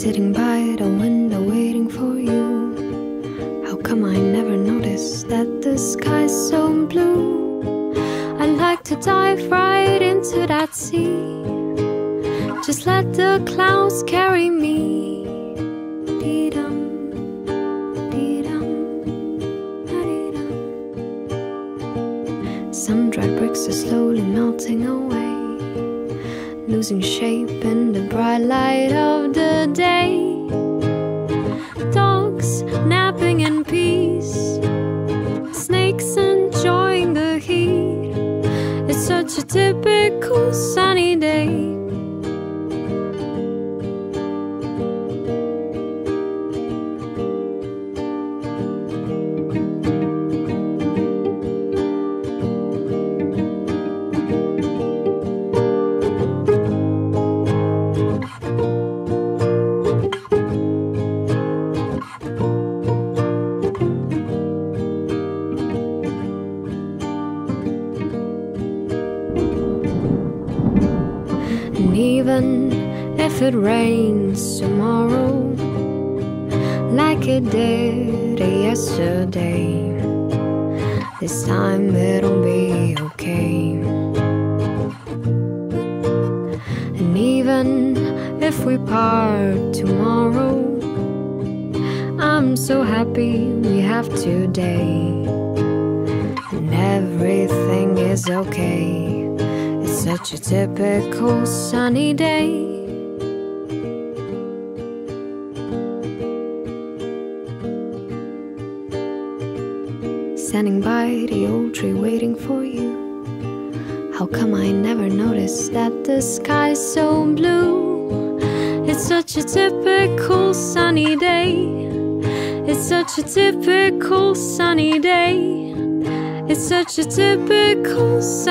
Sitting by the window waiting for you. How come I never noticed that the sky's so blue? I'd like to dive right into that sea. Just let the clouds carry me. Some dry bricks are slowly melting away, losing shape in the bright light of the day. Dogs napping in peace, snakes enjoying the heat. It's such a typical sunny And even if it rains tomorrow, like it did yesterday, this time it'll be if we part tomorrow, I'm so happy we have today. And everything is okay. It's such a typical sunny day. Standing by the old tree waiting for you. How come I never noticed that the sky's so blue? It's such a typical sunny day. It's such a typical sunny day. It's such a typical sunny day.